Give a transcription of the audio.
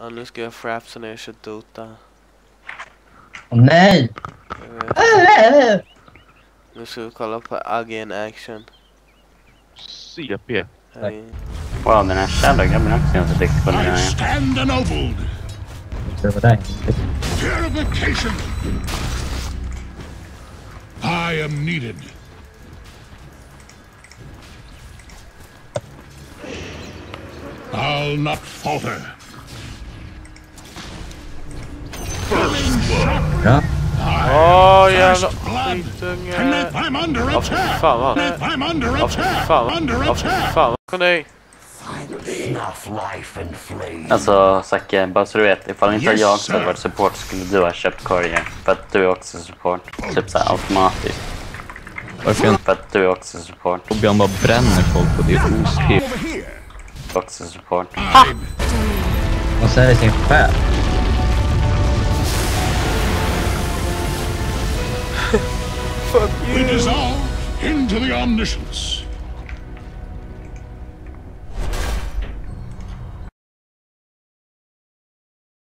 Ja, nu ska jag frapsa när jag kör Dota. Åh nej! Jag vet. Nu ska vi kolla på Agge in action. CP. Hej. Wow, den här Shadow-grabben också ganska duktig på den I här. stand ennobled. Purification. I am needed. I'll not falter. Bra. Åh First jävla skitunge! Åh fy attack. fan vad. Åh fy fan vad. Åh fy fan vad. Kom nej. Alltså Zacke, bara så du vet, ifall inte Yes, jag sir. hade varit support skulle du ha köpt Courier. För att du är också support. Typ såhär automatiskt. Varför jag För att du är också support. Torbjörn bara bränner folk och det oskrivet. Here. Också support. I'm Och så är det sin själ. Fuck you. We dissolve into the omniscience.